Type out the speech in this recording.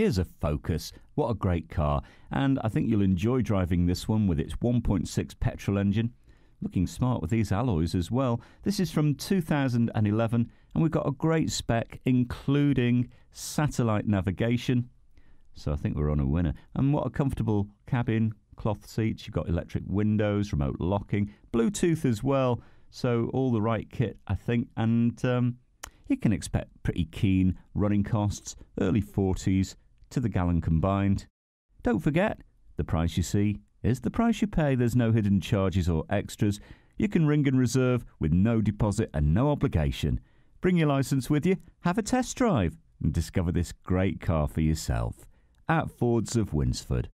Here's a Focus. What a great car. And I think you'll enjoy driving this one with its 1.6 petrol engine. Looking smart with these alloys as well. This is from 2011 and we've got a great spec including satellite navigation. So I think we're on a winner. And what a comfortable cabin, cloth seats, you've got electric windows, remote locking, Bluetooth as well. So all the right kit, I think. And um, you can expect pretty keen running costs, early 40s to the gallon combined. Don't forget, the price you see is the price you pay. There's no hidden charges or extras. You can ring and reserve with no deposit and no obligation. Bring your licence with you, have a test drive, and discover this great car for yourself at Fords of Winsford.